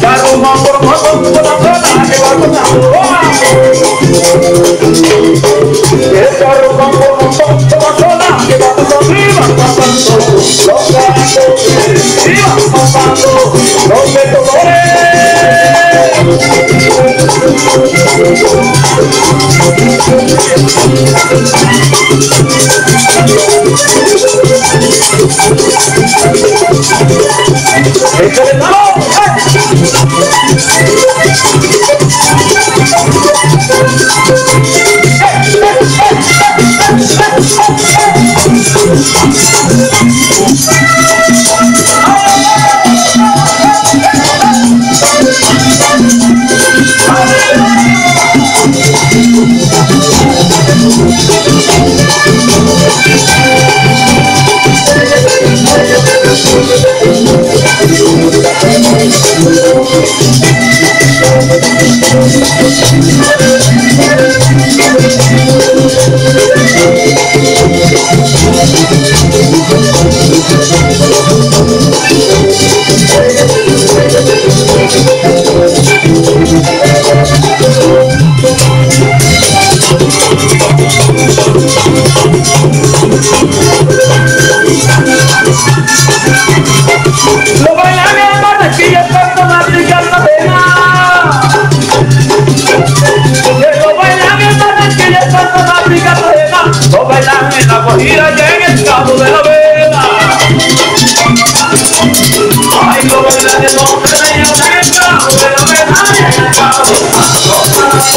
Para un amor, que con amor. ¡Échale mano! Thank you.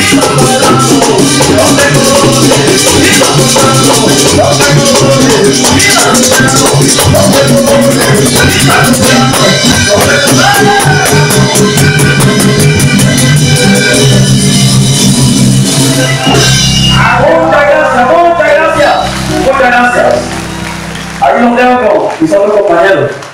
Viva o muchas gracias, muchas gracias. Ahí los dejo con mis otros compañeros.